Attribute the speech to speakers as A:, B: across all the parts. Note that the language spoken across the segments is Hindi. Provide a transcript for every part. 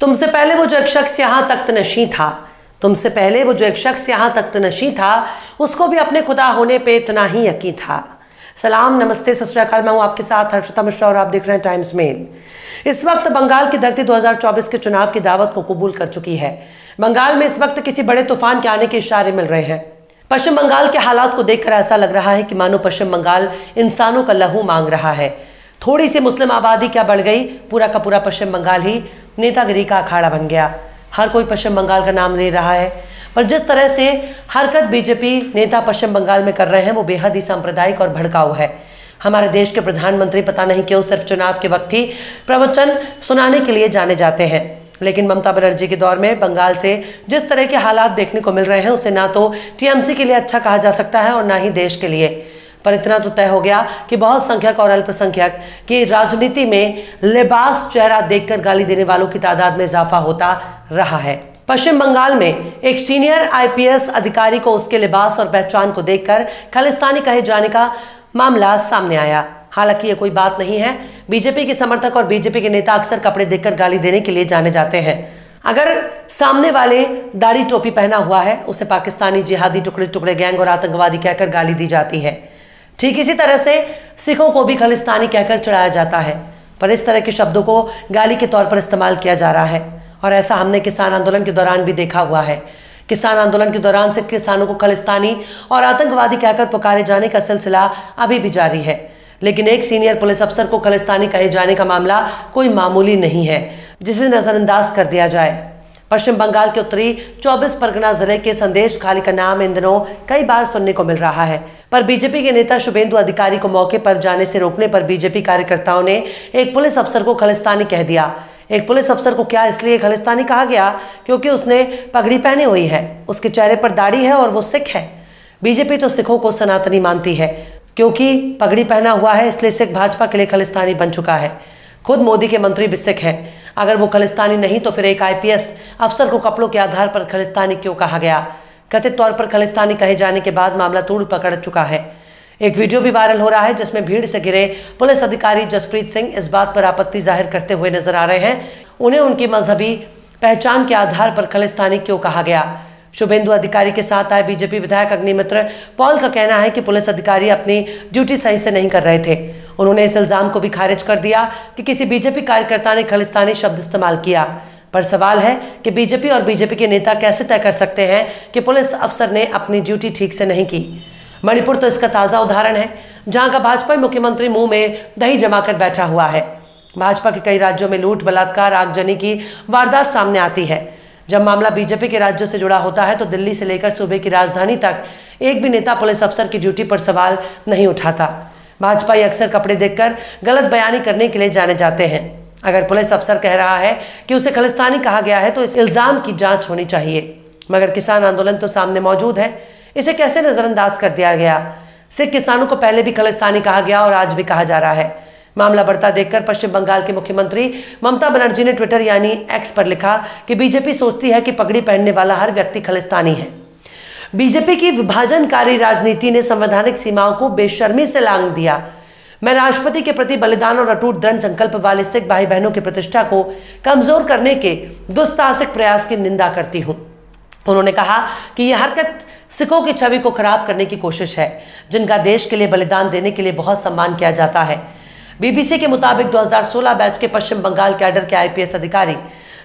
A: तुमसे पहले वो जो एक शख्स यहाँ तख्त नशी था, तुमसे पहले वो जो एक शख्स यहाँ तख्त नशी था, उसको भी अपने खुदा होने पे इतना ही यकीन था। सलाम, नमस्ते, सत मैं हूँ आपके साथ हर्षिता मिश्रा और आप देख रहे हैं टाइम्स मेल। इस वक्त बंगाल की धरती 2024 के चुनाव की दावत को कबूल कर चुकी है। बंगाल में इस वक्त किसी बड़े तूफ़ान के आने के इशारे मिल रहे हैं। पश्चिम बंगाल के हालात को देखकर ऐसा लग रहा है कि मानो पश्चिम बंगाल इंसानों का लहू मांग रहा है। थोड़ी सी मुस्लिम आबादी क्या बढ़ गई? पूरा का पूरा पश्चिम बंगाल ही नेतागिरी का अखाड़ा बन गया। हर कोई पश्चिम बंगाल का नाम ले रहा है, पर जिस तरह से हरकत बीजेपी नेता पश्चिम बंगाल में कर रहे हैं, वो बेहद ही सांप्रदायिक और भड़काऊ है। हमारे देश के प्रधानमंत्री पता नहीं क्यों सिर्फ़ चुनाव के वक्त ही प्रवचन सुनाने के लिए जाने जाते हैं। लेकिन ममता बनर्जी के दौर में बंगाल से जिस तरह के हालात देखने को मिल रहे हैं, उसे ना तो टीएमसी के लिए अच्छा कहा जा सकता है और ना ही देश के लिए। पर इतना तो तय हो गया कि बहुत संख्यक और अल्पसंख्यक की राजनीति में लिबास चेहरा देखकर गाली देने वालों की तादाद में इजाफा होता रहा है। पश्चिम बंगाल में एक सीनियर आईपीएस अधिकारी को उसके लिबास और पहचान को देखकर खालिस्तानी कहे जाने का मामला सामने आया। हालाँकि ये कोई बात नहीं है। बीजेपी के समर्थक और बीजेपी के नेता अक्सर कपड़े देखकर गाली देने के लिए जाने जाते हैं। अगर सामने वाले दाढ़ी टोपी पहना हुआ है, उसे पाकिस्तानी जिहादी टुकड़े टुकड़े गैंग और आतंकवादी कहकर गाली दी जाती है। ठीक इसी तरह से सिखों को भी खालिस्तानी कहकर चढ़ाया जाता है। पर इस तरह के शब्दों को गाली के तौर पर इस्तेमाल किया जा रहा है। और ऐसा हमने किसान आंदोलन के दौरान भी देखा हुआ है। किसान आंदोलन के दौरान से किसानों को खालिस्तानी और आतंकवादी कहकर पुकारे जाने का सिलसिला अभी भी जारी है। लेकिन एक सीनियर पुलिस अफसर को खालिस्तानी कहे जाने का मामला कोई मामूली नहीं है, जिसे नजरअंदाज कर दिया जाए। पश्चिम बंगाल के उत्तरी 24 परगना ज़िले के संदेश खाली का नाम इन दिनों कई बार सुनने को मिल रहा है। पर बीजेपी के नेता शुभेंदु अधिकारी को मौके पर जाने से रोकने पर बीजेपी कार्यकर्ताओं ने एक पुलिस अफसर को खालिस्तानी कह दिया। एक पुलिस अफसर को क्या इसलिए खलिस्तानी कहा गया? क्योंकि उसने पगड़ी पहनी हुई है, उसके चेहरे पर दाढ़ी है और वो सिख है। बीजेपी तो सिखों को सनातनी मानती है, क्योंकि पगड़ी पहना हुआ है, इसलिए सिख भाजपा के लिए खालिस्तानी बन चुका है। खुद मोदी के मंत्री सिख हैं। अगर वो खालिस्तानी नहीं तो फिर एक आईपीएस अफसर को कपड़ों के आधार पर खालिस्तानी क्यों कहा गया? कथित तौर पर खालिस्तानी कहे जाने के बाद मामला तूड़ पकड़ चुका है। एक वीडियो भी वायरल हो रहा है, जिसमें भीड़ से घिरे पुलिस अधिकारी जसप्रीत सिंह इस बात पर आपत्ति ज़ाहिर करते हुए नज़र आ रहे हैं। उन्हें उनकी मजहबी पहचान के आधार पर खालिस्तानी क्यों कहा गया? शुभेंदु अधिकारी के साथ आए बीजेपी विधायक अग्निमित्र पॉल का कहना है कि पुलिस अधिकारी अपनी ड्यूटी सही से नहीं कर रहे थे। उन्होंने इस इल्ज़ाम को भी खारिज कर दिया कि किसी बीजेपी कार्यकर्ता ने खालिस्तानी शब्द इस्तेमाल किया। पर सवाल है कि बीजेपी और बीजेपी के नेता कैसे तय कर सकते हैं कि पुलिस अफसर ने अपनी ड्यूटी ठीक से नहीं की? मणिपुर तो इसका ताज़ा उदाहरण है, जहाँ का भाजपा मुख्यमंत्री मुँह में दही जमाकर बैठा हुआ है। भाजपा के कई राज्यों में लूट, बलात्कार, आगजनी की वारदात सामने आती है। जब मामला बीजेपी के राज्यों से जुड़ा होता है तो दिल्ली से लेकर सूबे की राजधानी तक एक भी नेता पुलिस अफसर की ड्यूटी पर सवाल नहीं उठाता। भाजपा अक्सर कपड़े देखकर गलत बयानी करने के लिए जाने जाते हैं। अगर पुलिस अफसर कह रहा है कि उसे खलिस्तानी कहा गया है तो इस इल्ज़ाम की जाँच होनी चाहिए। मगर किसान आंदोलन तो सामने मौजूद है। इसे कैसे नज़रअंदाज कर दिया गया? सिख किसानों को पहले भी खलिस्तानी कहा गया और आज भी कहा जा रहा है। मामला बढ़ता देखकर पश्चिम बंगाल के मुख्यमंत्री ममता बनर्जी ने ट्विटर यानी एक्स पर लिखा कि बीजेपी सोचती है कि पगड़ी पहनने वाला हर व्यक्ति खलिस्तानी है। बीजेपी की विभाजनकारी राजनीति ने संवैधानिक सीमाओं को बेशर्मी से लांग दिया। मैं राष्ट्रपति के प्रति बलिदान और अटूट दृढ़ संकल्प वाले सिख भाई बहनों की प्रतिष्ठा को कमज़ोर करने के दुस्साहसिक प्रयास की निंदा करती हूँ। उन्होंने कहा कि यह हरकत सिखों की छवि को खराब करने की कोशिश है, जिनका देश के लिए बलिदान देने के लिए बहुत सम्मान किया जाता है। बीबीसी के मुताबिक 2016 बैच के पश्चिम बंगाल कैडर के आईपीएस अधिकारी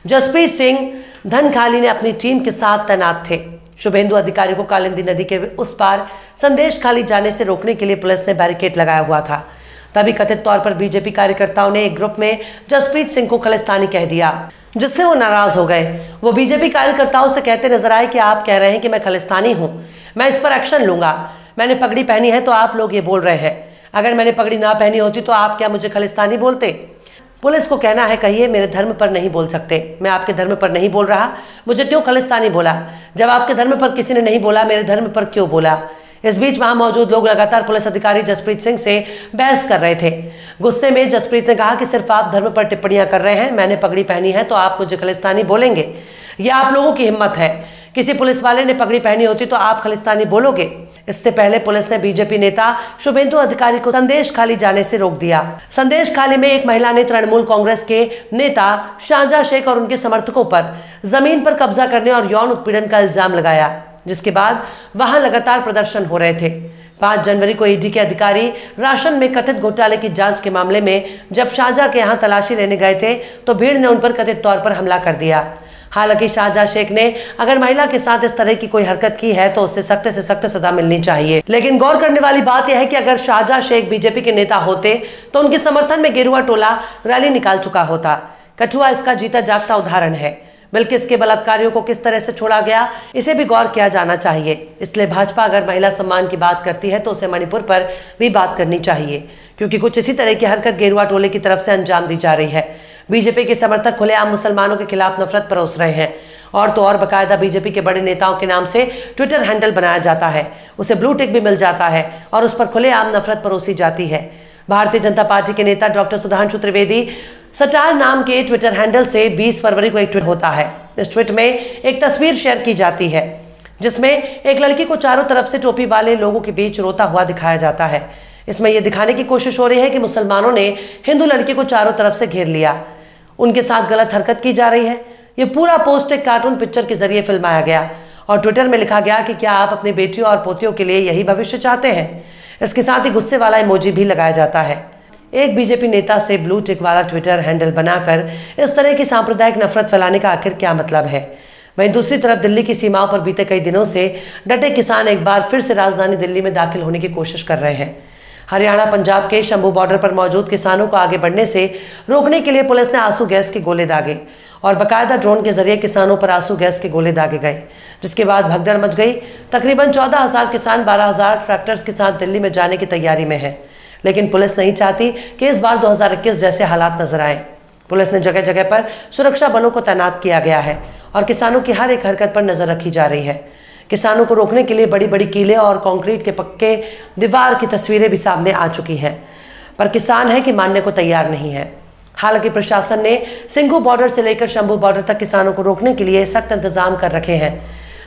A: जसप्रीत सिंह धनखाली ने अपनी टीम के साथ तैनात थे। शुभेंदु अधिकारी को कालिंदी नदी के उस पार संदेश खाली जाने से रोकने के लिए पुलिस ने बैरिकेड लगाया हुआ था। तभी कथित तौर पर बीजेपी कार्यकर्ताओं ने एक ग्रुप में जसप्रीत सिंह को खलिस्तानी कह दिया, जिससे वो नाराज़ हो गए। वो बीजेपी कार्यकर्ताओं से कहते नज़र आए कि आप कह रहे हैं कि मैं खलिस्तानी हूँ, मैं इस पर एक्शन लूँगा। मैंने पगड़ी पहनी है तो आप लोग ये बोल रहे हैं। अगर मैंने पगड़ी ना पहनी होती तो आप क्या मुझे खलिस्तानी बोलते? पुलिस को कहना है, कहिए, मेरे धर्म पर नहीं बोल सकते। मैं आपके धर्म पर नहीं बोल रहा। मुझे क्यों खालिस्तानी बोला? जब आपके धर्म पर किसी ने नहीं बोला, मेरे धर्म पर क्यों बोला? इस बीच वहाँ मौजूद लोग लगातार पुलिस अधिकारी जसप्रीत सिंह से बहस कर रहे थे। गुस्से में जसप्रीत ने कहा कि सिर्फ़ आप धर्म पर टिप्पणियाँ कर रहे हैं, मैंने पगड़ी पहनी है तो आप मुझे खालिस्तानी बोलेंगे। यह आप लोगों की हिम्मत है। किसी पुलिस वाले ने पगड़ी पहनी होती तो आप खालिस्तानी बोलोगे? इससे पहले पुलिस ने बीजेपी नेता शुभेंदु अधिकारी को संदेश खाली जाने से रोक दिया। संदेश खाली में एक महिला ने तृणमूल कांग्रेस के नेता शाहजहा शेख और उनके समर्थकों पर ज़मीन पर कब्जा करने और यौन उत्पीड़न का इल्ज़ाम लगाया, जिसके बाद वहाँ लगातार प्रदर्शन हो रहे थे। पाँच जनवरी को ईडी के अधिकारी राशन में कथित घोटाले की जाँच के मामले में जब शाहजहा के यहाँ तलाशी लेने गए थे तो भीड़ ने उन पर कथित तौर पर हमला कर दिया। हालाँकि शाहजहा शेख ने अगर महिला के साथ इस तरह की कोई हरकत की है तो उससे सख्त से सख्त सजा मिलनी चाहिए। लेकिन गौर करने वाली बात यह है कि अगर शाहजहा शेख बीजेपी के नेता होते तो उनके समर्थन में गेरुआ टोला रैली निकाल चुका होता। कठुआ इसका जीता जागता उदाहरण है। बिल्किस इसके बलात्कारियों को किस तरह से छोड़ा गया, इसे भी गौर किया जाना चाहिए। इसलिए भाजपा अगर महिला सम्मान की बात करती है तो उसे मणिपुर पर भी बात करनी चाहिए, क्योंकि कुछ इसी तरह की हरकत गेरुआ टोले की तरफ़ से अंजाम दी जा रही है। बीजेपी के समर्थक खुलेआम मुसलमानों के खिलाफ नफरत परोस रहे हैं। और तो और बकायदा बीजेपी के बड़े नेताओं के नाम से ट्विटर हैंडल बनाया जाता है। उसे ब्लू टिक भी मिल जाता है और उस पर खुलेआम नफरत परोसी जाती है। भारतीय जनता पार्टी के नेता डॉक्टर सुधांशु त्रिवेदी सटार नाम के ट्विटर हैंडल से 20 फरवरी को एक ट्वीट होता है। इस ट्वीट में एक तस्वीर शेयर की जाती है, जिसमें एक लड़की को चारों तरफ़ से टोपी वाले लोगों के बीच रोता हुआ दिखाया जाता है। इसमें यह दिखाने की कोशिश हो रही है कि मुसलमानों ने हिंदू लड़के को चारों तरफ़ से घेर लिया। उनके साथ गलत हरकत की जा रही है। ये पूरा पोस्ट एक कार्टून पिक्चर के ज़रिए फिल्माया गया और ट्विटर में लिखा गया कि क्या आप अपनी बेटियों और पोतियों के लिए यही भविष्य चाहते हैं? इसके साथ ही गुस्से वाला इमोजी भी लगाया जाता है। एक बीजेपी नेता से ब्लू टिक वाला ट्विटर हैंडल बनाकर इस तरह की सांप्रदायिक नफरत फैलाने का आखिर क्या मतलब है? वहीं दूसरी तरफ़ दिल्ली की सीमाओं पर बीते कई दिनों से डटे किसान एक बार फिर से राजधानी दिल्ली में दाखिल होने की कोशिश कर रहे हैं। हरियाणा, पंजाब के शंभू बॉर्डर पर मौजूद किसानों को आगे बढ़ने से रोकने के लिए पुलिस ने आँसू गैस के गोले दागे और बकायदा ड्रोन के ज़रिए किसानों पर आँसू गैस के गोले दागे गए, जिसके बाद भगदड़ मच गई। तकरीबन चौदह हज़ार किसान, बारह हज़ार ट्रैक्टर्स के साथ दिल्ली में जाने की तैयारी में है, लेकिन पुलिस नहीं चाहती कि इस बार 2021 जैसे हालात नज़र आए। पुलिस ने जगह जगह पर सुरक्षा बलों को तैनात किया गया है और किसानों की हर एक हरकत पर नज़र रखी जा रही है। किसानों को रोकने के लिए बड़ी बड़ी कीले और कंक्रीट के पक्के दीवार की तस्वीरें भी सामने आ चुकी हैं, पर किसान है कि मानने को तैयार नहीं है। हालाँकि प्रशासन ने सिंघू बॉर्डर से लेकर शंभू बॉर्डर तक किसानों को रोकने के लिए सख्त इंतज़ाम कर रखे हैं।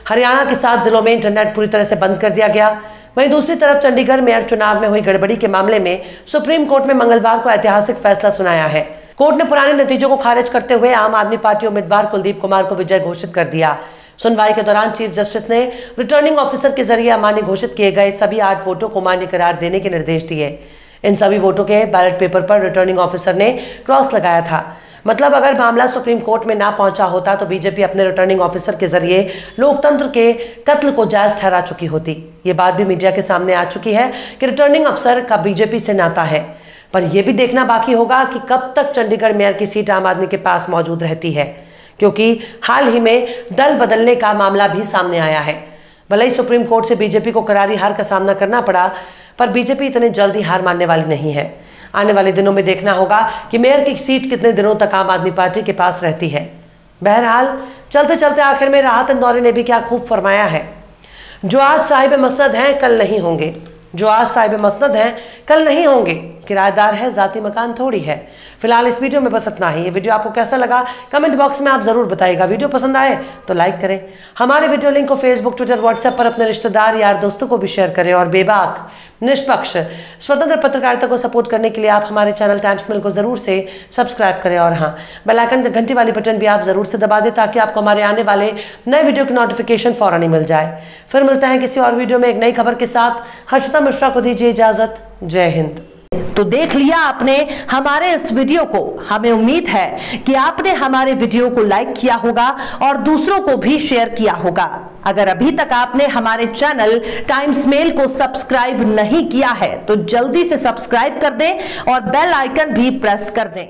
A: हरियाणा के सात जिलों में इंटरनेट पूरी तरह से बंद कर दिया गया। वहीं दूसरी तरफ़ चंडीगढ़ मेयर चुनाव में हुई गड़बड़ी के मामले में सुप्रीम कोर्ट में मंगलवार को ऐतिहासिक फैसला सुनाया है। कोर्ट ने पुराने नतीजों को खारिज करते हुए आम आदमी पार्टी उम्मीदवार कुलदीप कुमार को विजय घोषित कर दिया। सुनवाई के दौरान चीफ जस्टिस ने रिटर्निंग ऑफिसर के ज़रिए अमान्य घोषित किए गए सभी आठ वोटों को मान्य करार देने के निर्देश दिए। इन सभी वोटों के बैलेट पेपर पर रिटर्निंग ऑफिसर ने क्रॉस लगाया था। मतलब अगर मामला सुप्रीम कोर्ट में ना पहुँचा होता तो बीजेपी अपने रिटर्निंग ऑफिसर के ज़रिए लोकतंत्र के कत्ल को जायज़ ठहरा चुकी होती। ये बात भी मीडिया के सामने आ चुकी है कि रिटर्निंग अफसर का बीजेपी से नाता है। पर यह भी देखना बाकी होगा कि कब तक चंडीगढ़ मेयर की सीट आम आदमी के पास मौजूद रहती है। क्योंकि हाल ही में दल बदलने का मामला भी सामने आया है। भले ही सुप्रीम कोर्ट से बीजेपी को करारी हार का सामना करना पड़ा, पर बीजेपी इतने जल्दी हार मानने वाली नहीं है। आने वाले दिनों में देखना होगा कि मेयर की सीट कितने दिनों तक आम आदमी पार्टी के पास रहती है। बहरहाल चलते चलते आखिर में राहत इंदौरी ने भी क्या खूब फरमाया है। जो आज साहिब मसनद हैं, कल नहीं होंगे। जो आज साहिब मसनद हैं, कल नहीं होंगे। किराएदार है, जाति मकान थोड़ी है। फ़िलहाल इस वीडियो में बस इतना ही। ये वीडियो आपको कैसा लगा, कमेंट बॉक्स में आप ज़रूर बताइएगा। वीडियो पसंद आए तो लाइक करें। हमारे वीडियो लिंक को फेसबुक ट्विटर व्हाट्सएप पर अपने रिश्तेदार, यार दोस्तों को भी शेयर करें। और बेबाक निष्पक्ष। स्वतंत्र पत्रकारिता को सपोर्ट करने के लिए आप हमारे चैनल टाइम्स मिल को ज़रूर से सब्सक्राइब करें और हाँ बेलाइकन का घंटी वाली बटन भी आप ज़रूर से दबा दें ताकि आपको हमारे आने वाले नए वीडियो की नोटिफिकेशन फ़ौरन ही मिल जाए। फिर मिलते हैं किसी और वीडियो में एक नई खबर के साथ। हर्षिता मिश्रा को दीजिए इजाज़त। जय हिंद।
B: तो देख लिया आपने हमारे इस वीडियो को। हमें उम्मीद है कि आपने हमारे वीडियो को लाइक किया होगा और दूसरों को भी शेयर किया होगा। अगर अभी तक आपने हमारे चैनल टाइम्स मेल को सब्सक्राइब नहीं किया है तो जल्दी से सब्सक्राइब कर दें और बेल आइकन भी प्रेस कर दें।